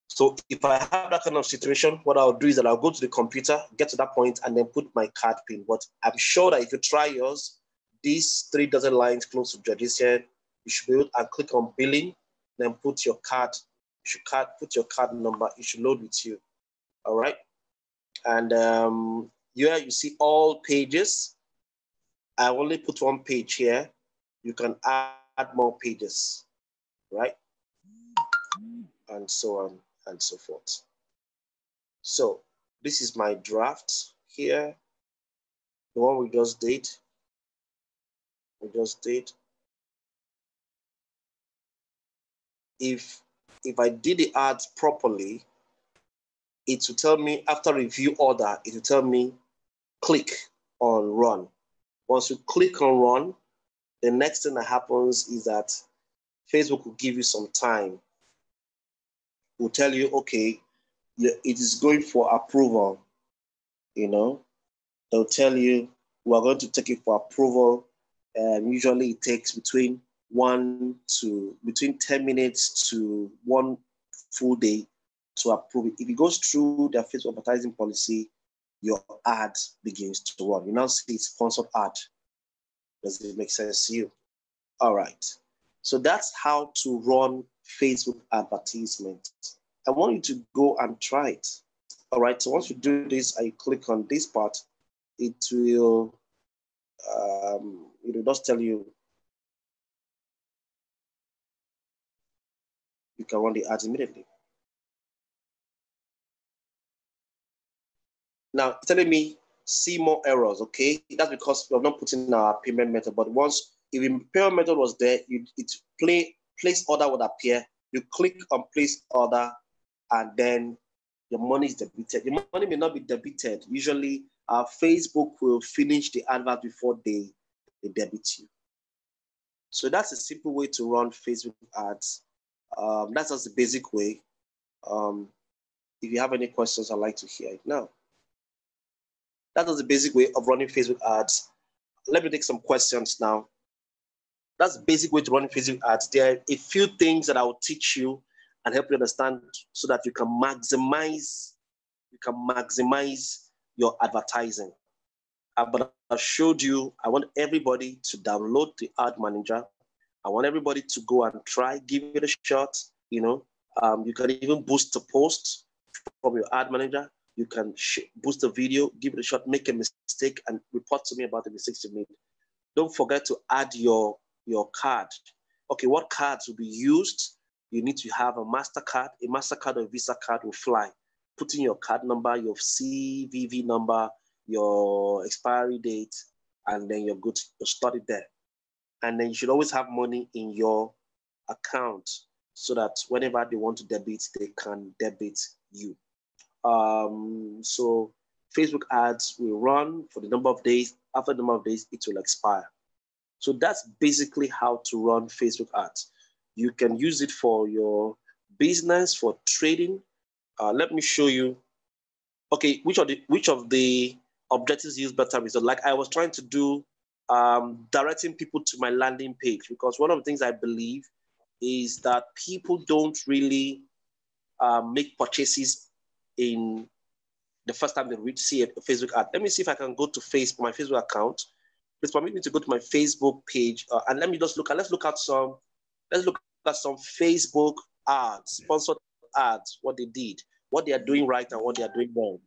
Speaker 2: So if I have that kind of situation, what I'll do is that I'll go to the computer, get to that point, and then put my card pin. But I'm sure that if you try yours, these three dozen lines close to George's you should be able to click on billing, then put your card, you should card, put your card number, it should load with you. All right. And um, here you see all pages. I only put one page here. You can add more pages, right? And so on and so forth. So this is my draft here, the one we just did. We just did. If if I did the ads properly, it will tell me after review order, it will tell me click on run. Once you click on run, the next thing that happens is that Facebook will give you some time. Will tell you, okay, it is going for approval. You know, they'll tell you we're going to take it for approval. And usually it takes between one to between 10 minutes to one full day to approve it. If it goes through their Facebook advertising policy, your ad begins to run. You now see sponsored ad. Does it make sense to you? All right. So that's how to run Facebook advertisement. I want you to go and try it. All right. So once you do this I click on this part, it will, um, it will just tell you you can run the ads immediately. Now, telling me see more errors, okay? That's because we're not putting our payment method. But once, if the payment method was there, you, it play, place order would appear. You click on place order, and then your money is debited. Your money may not be debited. Usually, uh, Facebook will finish the advert before they, they debit you. So that's a simple way to run Facebook ads. Um, that's just the basic way. Um, if you have any questions, I'd like to hear it now. That was the basic way of running Facebook ads. Let me take some questions now. That's the basic way to run Facebook ads. There are a few things that I will teach you and help you understand so that you can maximize, you can maximize your advertising. Uh, but I showed you, I want everybody to download the ad manager. I want everybody to go and try, give it a shot. You know, um, you can even boost the post from your ad manager. You can boost the video, give it a shot, make a mistake, and report to me about the mistakes you made. Don't forget to add your, your card. Okay, what cards will be used? You need to have a MasterCard. A MasterCard or Visa card will fly. Put in your card number, your CVV number, your expiry date, and then you're good to start it there. And then you should always have money in your account so that whenever they want to debit, they can debit you. Um, so Facebook ads will run for the number of days. After the number of days, it will expire. So that's basically how to run Facebook ads. You can use it for your business, for trading. Uh, let me show you. Okay, which of the which of the objectives use better result? Like I was trying to do um, directing people to my landing page because one of the things I believe is that people don't really uh, make purchases in the first time they read see a Facebook ad. Let me see if I can go to Facebook, my Facebook account. Please permit me to go to my Facebook page uh, and let me just look at, let's look at some, let's look at some Facebook ads, sponsored ads, what they did, what they are doing right and what they are doing wrong.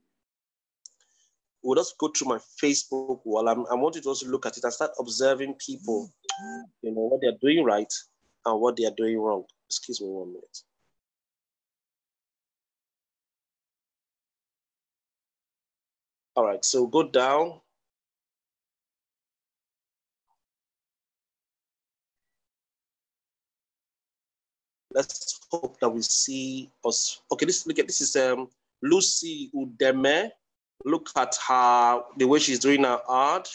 Speaker 2: We'll just go through my Facebook wall. I'm, I want you to also look at it and start observing people, you know, what they're doing right and what they are doing wrong. Excuse me one minute. All right, so go down. Let's hope that we see us. Okay, this look at this is um Lucy Udeme. Look at her the way she's doing her art.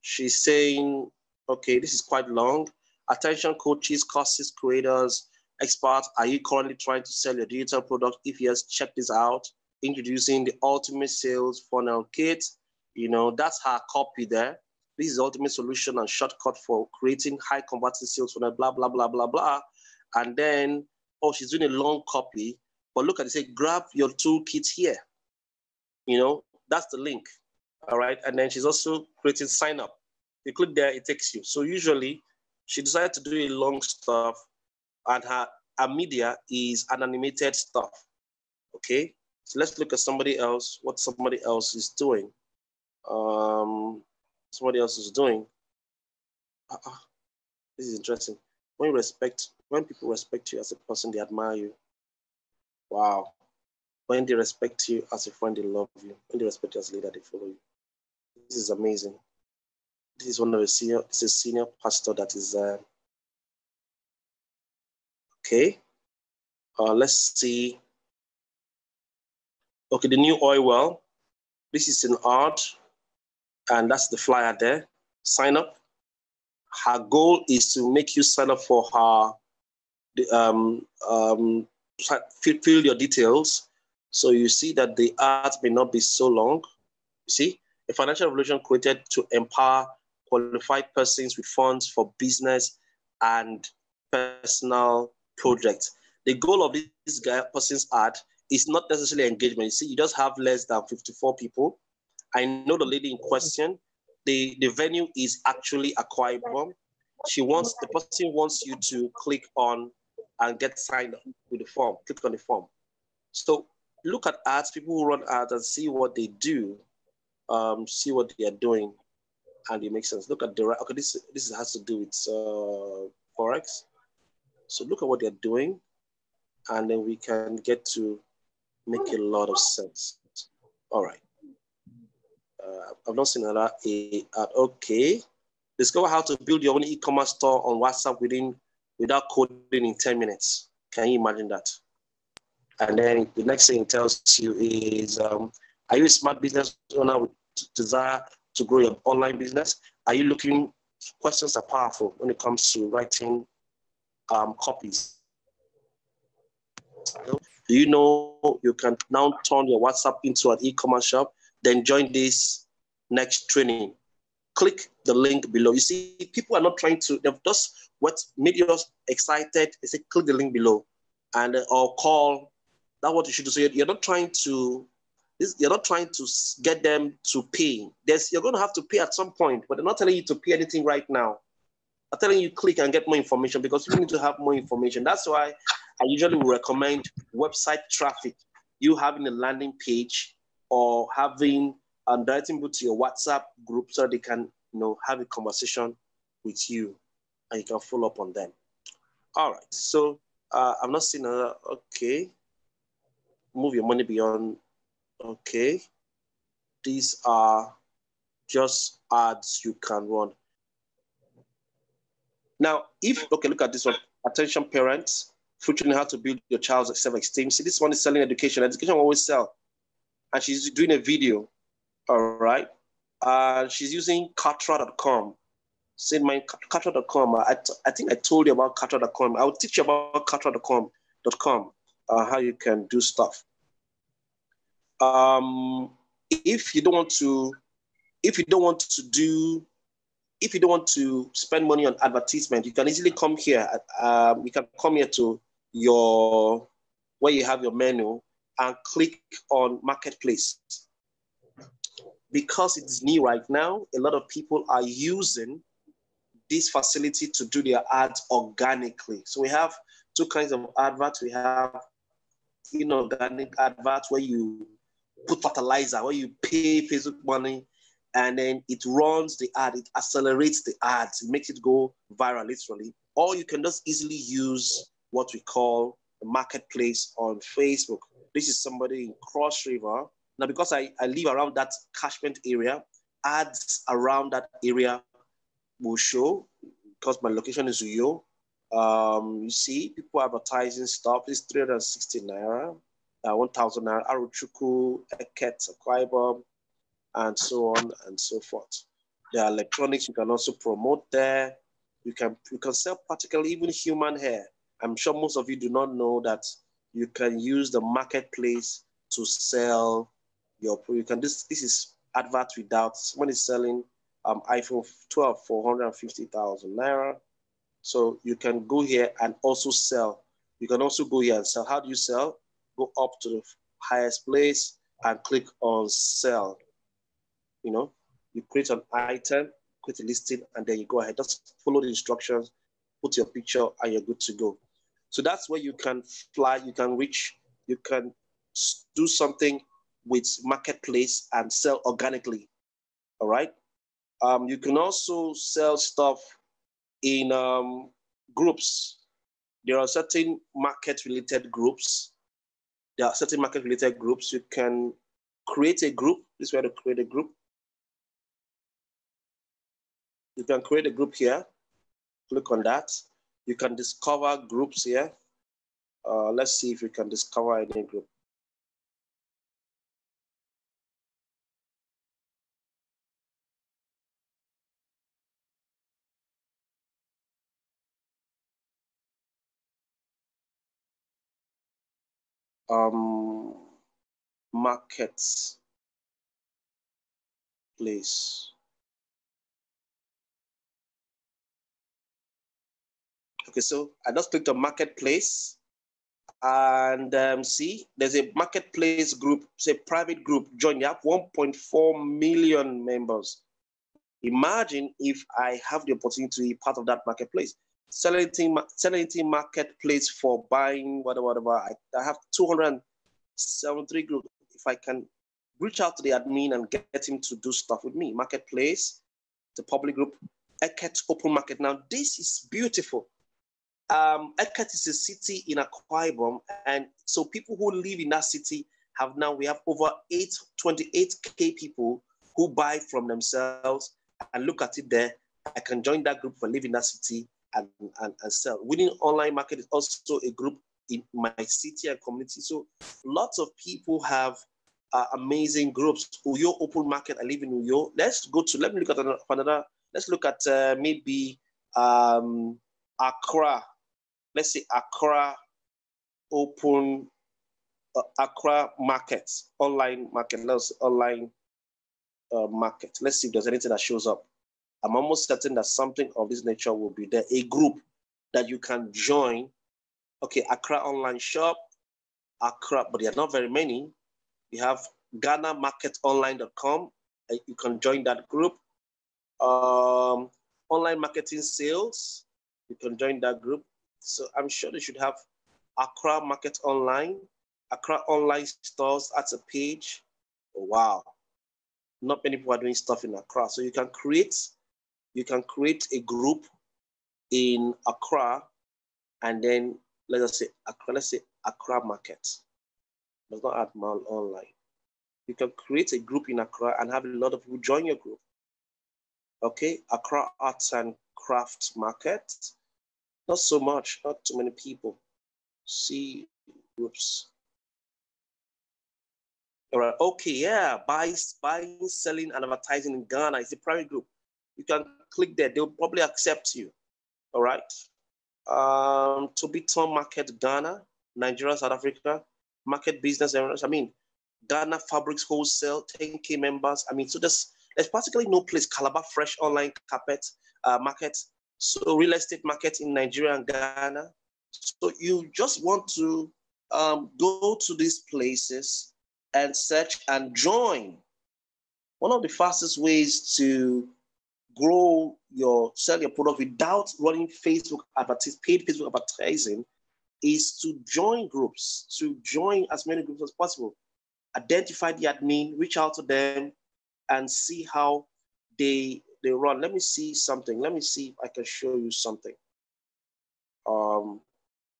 Speaker 2: She's saying, okay, this is quite long. Attention coaches, courses, creators, experts, are you currently trying to sell your digital product? If yes, check this out introducing the ultimate sales funnel kit. You know, that's her copy there. This is ultimate solution and shortcut for creating high converting sales funnel, blah, blah, blah, blah, blah. And then, oh, she's doing a long copy. But look at it, say, grab your toolkit here. You know, that's the link. All right. And then she's also creating sign up. You click there, it takes you. So usually she decided to do a long stuff and her, her media is an animated stuff. Okay. So let's look at somebody else, what somebody else is doing. Um, somebody else is doing. Uh, uh, this is interesting. When you respect, when people respect you as a person, they admire you. Wow. When they respect you as a friend, they love you. When they respect you as a leader, they follow you. This is amazing. This is one of the senior, this is senior pastor that is uh, okay. Uh, let's see Okay, the new oil well. This is an art, and that's the flyer there. sign up. Her goal is to make you sign up for her, um, um, fill your details. So you see that the ad may not be so long. You see, a financial revolution created to empower qualified persons with funds for business and personal projects. The goal of this guy person's ad is not necessarily engagement. You see, you just have less than 54 people. I know the lady in question. The, the venue is actually Akwa Ibom. She wants the person wants you to click on and get signed up with the form. Click on the form. So look at ads, people who run ads and see what they do, um, see what they are doing, and it makes sense. Look at the right. okay. This this has to do with uh, forex. So look at what they're doing, and then we can get to make a lot of sense. All right. Uh, I've not seen another a ad. Okay. Discover how to build your own e-commerce store on WhatsApp within without coding in 10 minutes. Can you imagine that? And then the next thing it tells you is, um, are you a smart business owner with desire to grow your online business? Are you looking, questions are powerful when it comes to writing um, copies. Do you know you can now turn your WhatsApp into an e-commerce shop? Then join this next training. Click the link below. You see, people are not trying to, they've just what made you excited. They say, click the link below and uh, or call. That's what you should do. So you're, you're not trying to you're not trying to get them to pay. There's, you're going to have to pay at some point, but they're not telling you to pay anything right now. I'm telling you, click and get more information because you need to have more information. That's why I usually recommend website traffic. You having a landing page or having um, directing people to your WhatsApp group so they can, you know, have a conversation with you and you can follow up on them. All right. So uh, I'm not seeing another. Okay. Move your money beyond Okay. These are just ads you can run. Now, if, okay, look at this one. Attention parents, featuring how to build your child's self-esteem. See, this one is selling education. Education always sell. And she's doing a video, all right? Uh, she's using Kartra.com. Saying my Kartra.com. I, I think I told you about Kartra.com. I will teach you about Kartra.com, uh, how you can do stuff um, if you don't want to, if you don't want to do, if you don't want to spend money on advertisement, you can easily come here. Um, you can come here to your where you have your menu and click on marketplace. Because it's new right now, a lot of people are using this facility to do their ads organically. So we have two kinds of adverts. We have inorganic adverts where you put fertilizer where you pay Facebook money and then it runs the ad, it accelerates the ads, makes it go viral literally. Or you can just easily use what we call the marketplace on Facebook. This is somebody in Cross River. Now, because I, I live around that catchment area, ads around that area will show because my location is Uyo. Um, you see, people advertising stuff. It's 360 naira uh, 1,000 naira, Arochukwu, Eket, Akwa and so on and so forth. There are electronics you can also promote there. You can you can sell particularly even human hair. I'm sure most of you do not know that you can use the marketplace to sell your you can this this is advert without someone is selling um iPhone 12 for 150,000 naira. So you can go here and also sell. You can also go here and sell. How do you sell? go up to the highest place and click on sell. You know, you create an item, create a listing, and then you go ahead. Just follow the instructions, put your picture, and you're good to go. So that's where you can fly, you can reach, you can do something with marketplace and sell organically. All right. Um, you can also sell stuff in um, groups. There are certain market related groups there are certain market related groups. You can create a group. This is where to create a group. You can create a group here. Click on that. You can discover groups here. Uh, let's see if you can discover any group. Um, markets place. Okay, so I just clicked on marketplace and um, see, there's a marketplace group, say private group, join. You have 1.4 million members. Imagine if I have the opportunity to be part of that marketplace. Celebrity, Celebrity marketplace for buying, whatever, whatever. I, I have 273 groups. If I can reach out to the admin and get him to do stuff with me. Marketplace, the public group, Eket Open Market. Now, this is beautiful. Um, is a city in Akwa Ibom, and so people who live in that city have now, we have over 8, 28K people who buy from themselves and look at it there. I can join that group for living in that city and, and, and sell. Winning online market is also a group in my city and community. So lots of people have uh, amazing groups. Uyo Open Market, I live in Uyo. Let's go to, let me look at another, another let's look at uh, maybe um, Accra. Let's say Accra Open, uh, Accra Market, online market, let's online uh, market. Let's see if there's anything that shows up. I'm almost certain that something of this nature will be there. A group that you can join. Okay, Accra Online Shop, Accra, but there are not very many. You have GhanaMarketOnline.com. You can join that group. Um, online marketing sales, you can join that group. So I'm sure they should have Accra Market Online, Accra Online Stores. That's a page. wow, not many people are doing stuff in Accra. So you can create, you can create a group in Accra, and then let us say Accra, let's say Accra Market does not add mal online. You can create a group in Accra and have a lot of people join your group. Okay, Accra Arts and Crafts Market. Not so much, not too many people. See groups. All right, okay, yeah, buy, buying, selling, and advertising in Ghana is a private group. You can click there, they'll probably accept you. All right. Um, to be Tobiton Market Ghana, Nigeria, South Africa, market business I mean, Ghana Fabrics Wholesale, 10K members. I mean, so there's, there's practically no place, Calabar Fresh Online Carpet uh, Market, so real estate market in Nigeria and Ghana. So you just want to um, go to these places and search and join. One of the fastest ways to grow your sell your product without running Facebook advertising, paid Facebook advertising is to join groups, to join as many groups as possible. Identify the admin, reach out to them, and see how they they run. Let me see something. Let me see if I can show you something. Um,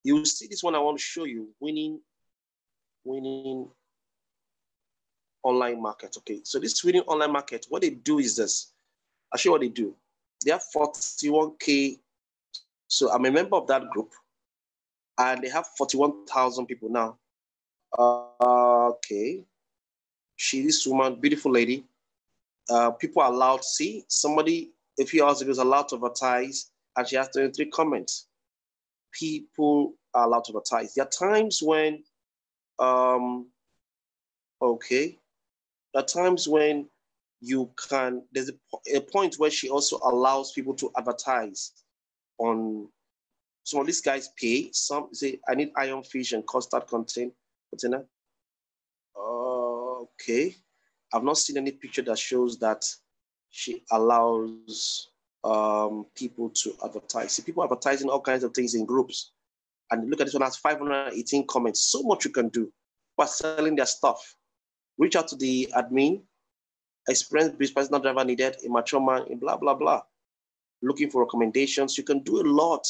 Speaker 2: you see this one I want to show you, winning, winning online market. Okay, so this winning online market, what they do is this. I'll show you what they do. They have 41K. So I'm a member of that group and they have 41,000 people now. Uh, okay. She, this woman, beautiful lady. Uh, people are allowed to see. Somebody a few hours ago was allowed to advertise, and she has 23 comments. People are allowed to advertise. There are times when, um, okay, there are times when you can, there's a, a point where she also allows people to advertise on some of these guys pay. Some say, I need iron fish and custard contain container. Okay. I've not seen any picture that shows that she allows um, people to advertise. See, people advertising all kinds of things in groups. And look at this one has 518 comments. So much you can do by selling their stuff. Reach out to the admin, experienced business personal driver needed, a mature man, blah, blah, blah. Looking for recommendations. You can do a lot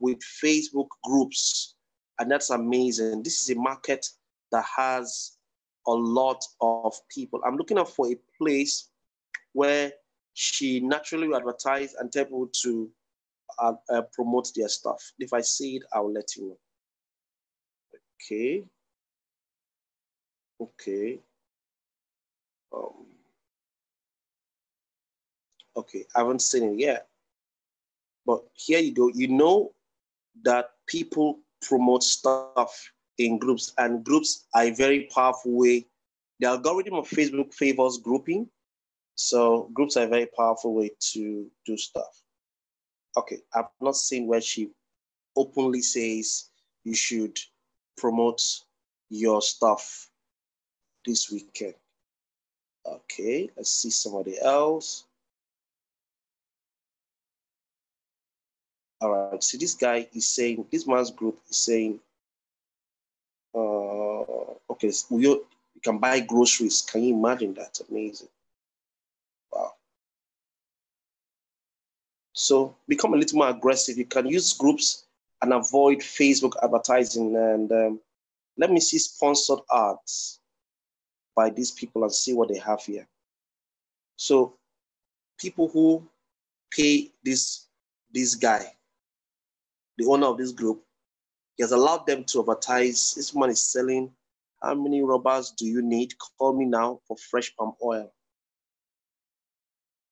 Speaker 2: with Facebook groups. And that's amazing. This is a market that has a lot of people. I'm looking for a place where she naturally advertise and people to uh, uh, promote their stuff. If I see it, I'll let you know. Okay. Okay. Um, okay, I haven't seen it yet. But here you go. You know that people promote stuff in groups, and groups are a very powerful way. The algorithm of Facebook favors grouping, so groups are a very powerful way to do stuff. Okay, I've not seen where she openly says you should promote your stuff this weekend. Okay, let's see somebody else. All right, so this guy is saying, this man's group is saying, uh, okay, so you, you can buy groceries. Can you imagine that? Amazing. Wow. So become a little more aggressive. You can use groups and avoid Facebook advertising. And um, let me see sponsored ads by these people and see what they have here. So people who pay this this guy, the owner of this group, he has allowed them to advertise. This man is selling. How many rubbers do you need? Call me now for fresh palm oil.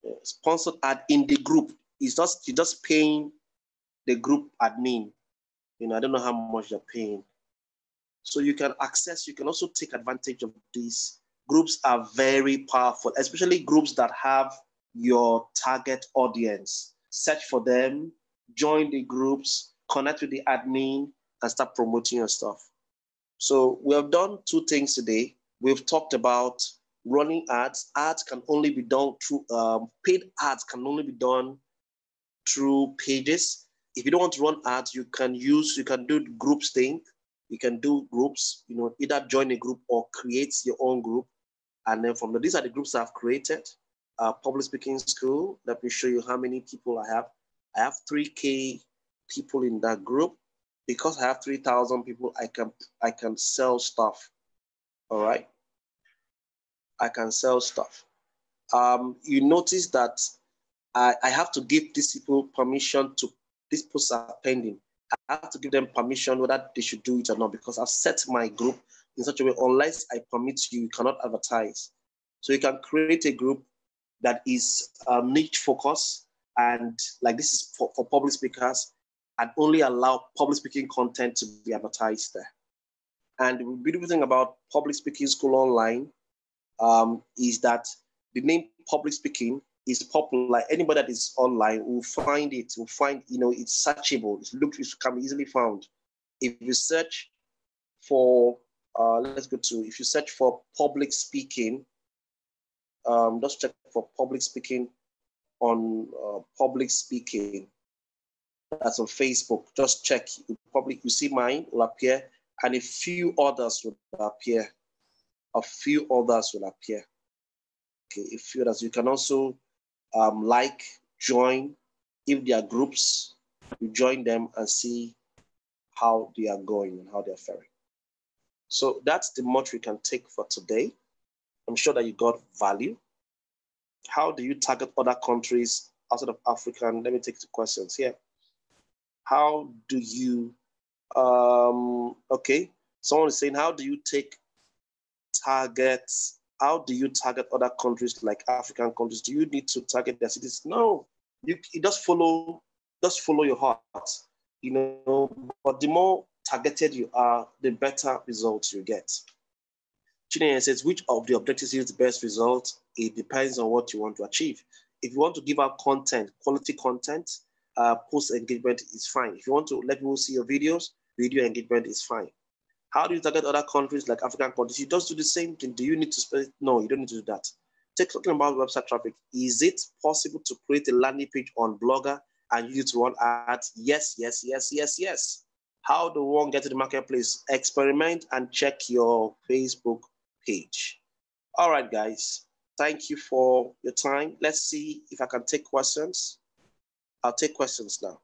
Speaker 2: Yeah, sponsored ad in the group. He's just he's just paying the group admin. You know, I don't know how much they're paying. So you can access, you can also take advantage of these. Groups are very powerful, especially groups that have your target audience. Search for them, join the groups, connect with the admin, and start promoting your stuff. So we have done two things today. We've talked about running ads. Ads can only be done through um, paid ads can only be done through pages. If you don't want to run ads, you can use you can do groups thing. You can do groups. You know, either join a group or create your own group. And then from the these are the groups I've created. Uh, public speaking school. Let me show you how many people I have. I have 3K people in that group because I have 3,000 people, I can, I can sell stuff, all right? I can sell stuff. Um, you notice that I, I have to give these people permission to, these posts are pending. I have to give them permission whether they should do it or not because I've set my group in such a way, unless I permit you, you cannot advertise. So you can create a group that is um, niche focus and like this is for, for public speakers and only allow public speaking content to be advertised there. And the beautiful thing about public speaking school online um, is that the name public speaking is popular. Anybody that is online will find it, will find, you know, it's searchable, it's looked, it can be easily found. If you search for, uh, let's go to, if you search for public speaking, um, just check for public speaking on uh, public speaking that's on Facebook. Just check. You probably you see mine will appear, and a few others will appear. A few others will appear. Okay, a few others. You can also um, like, join. If there are groups, you join them and see how they are going and how they're faring. So that's the much we can take for today. I'm sure that you got value. How do you target other countries outside of Africa? And let me take the questions here how do you, um, okay, someone is saying, how do you take targets? How do you target other countries like African countries? Do you need to target their cities? No, you, you just follow, just follow your heart, you know, but the more targeted you are, the better results you get. Chinese says, which of the objectives yields the best result? It depends on what you want to achieve. If you want to give out content, quality content, uh, post engagement is fine. If you want to let people see your videos, video engagement is fine. How do you target other countries like African countries? You just do the same thing. Do you need to spend? No, you don't need to do that. Take talking about website traffic. Is it possible to create a landing page on Blogger and use it to run ads? Yes, yes, yes, yes, yes. How do one get to the marketplace? Experiment and check your Facebook page. All right, guys. Thank you for your time. Let's see if I can take questions. I'll take questions now.